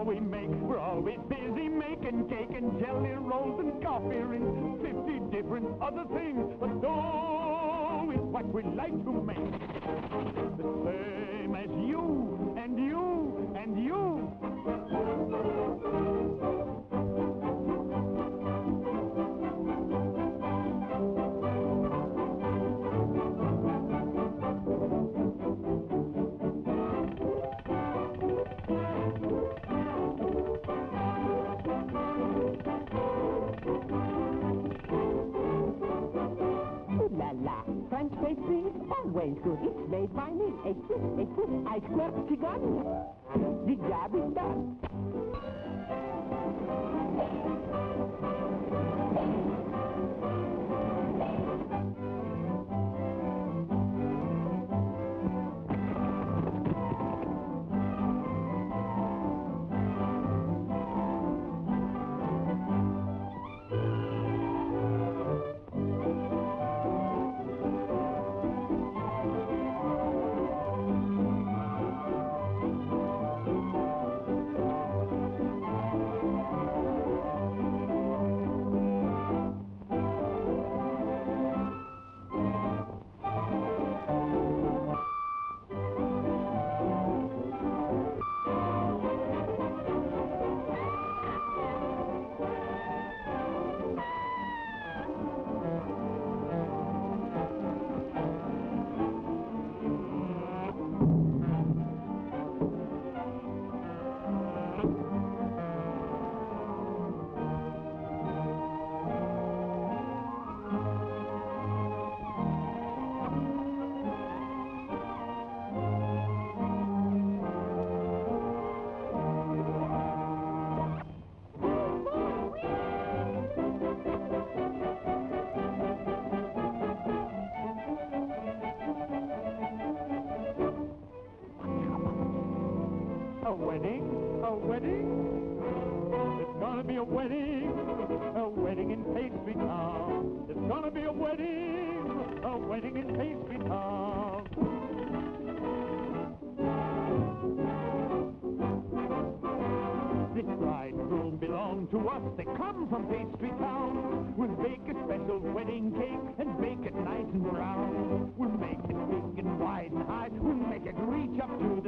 all we make. We're always busy making cake and jelly rolls and coffee and 50 different other things. But dough is what we like to make. The same as you and you always good. It's made by me. A kiss, a kiss, I squirt begun. The job is done. Wedding? A wedding? It's gonna be a wedding, a wedding in Pastry Town. It's gonna be a wedding, a wedding in Pastry Town. This bridegroom and groom belong to us. They come from Pastry Town. We'll bake a special wedding cake and bake it nice and brown. We'll make it big and wide and high. We'll make it reach up. To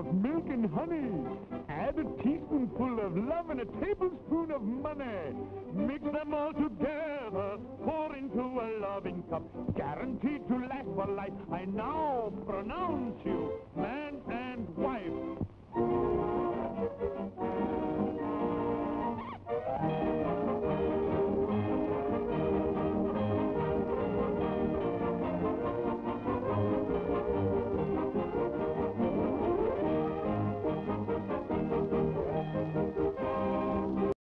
of milk and honey. Add a teaspoonful of love and a tablespoon of money. Mix them all together. Pour into a loving cup. Guaranteed to last for life. I now pronounce you